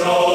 show.